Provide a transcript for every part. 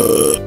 Uh...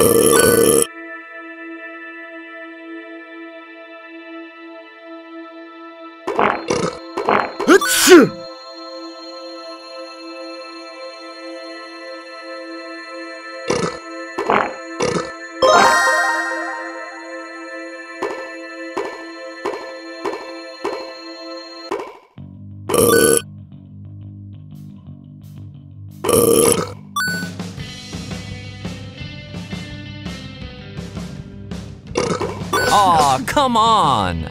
으쌰! Uh... Aw, come on!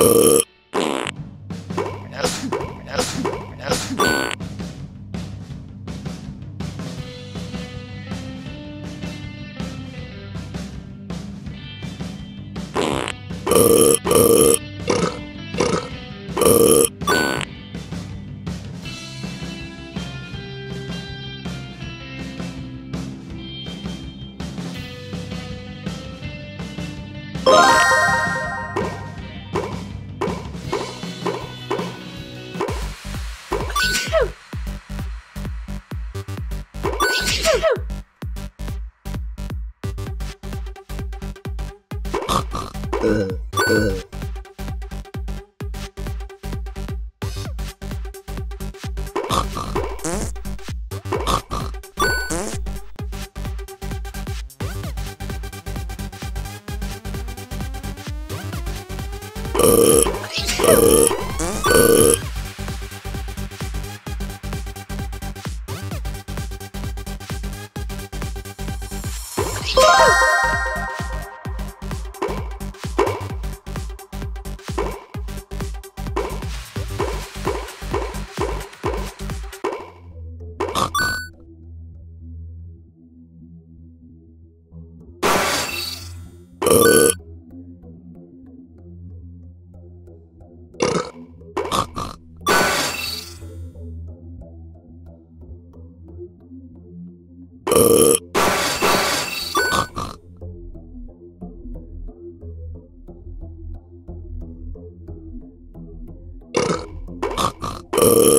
Uh... Ugh. Uh. Ugh. Uh. Uh.